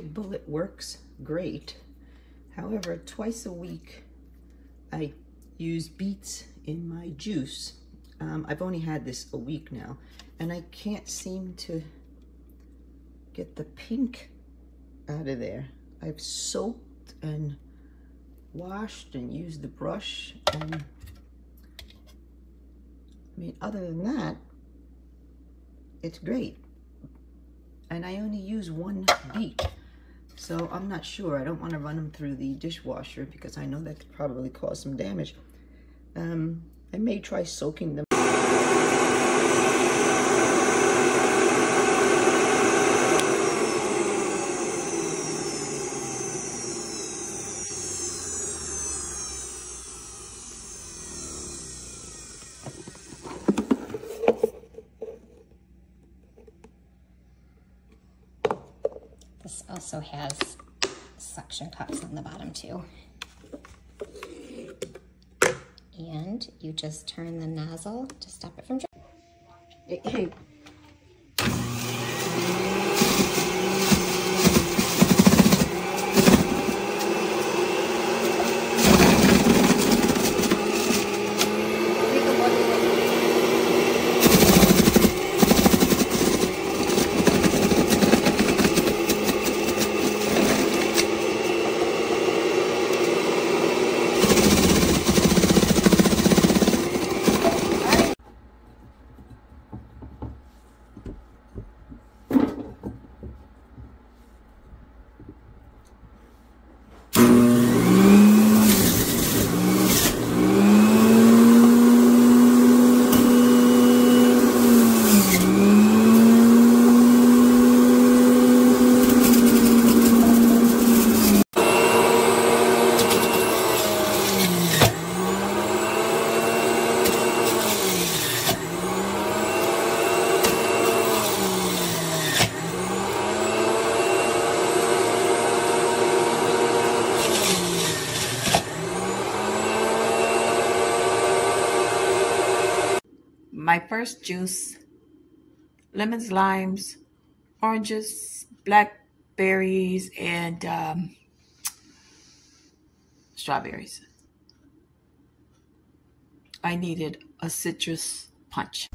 Bullet works great. However, twice a week, I use beets in my juice. Um, I've only had this a week now, and I can't seem to get the pink out of there. I've soaked and washed and used the brush and I mean other than that it's great and I only use one beet so I'm not sure. I don't want to run them through the dishwasher because I know that could probably cause some damage. Um, I may try soaking them This also has suction cups on the bottom too. And you just turn the nozzle to stop it from hey, my first juice lemons, limes, oranges, blackberries, and um, strawberries. I needed a citrus punch.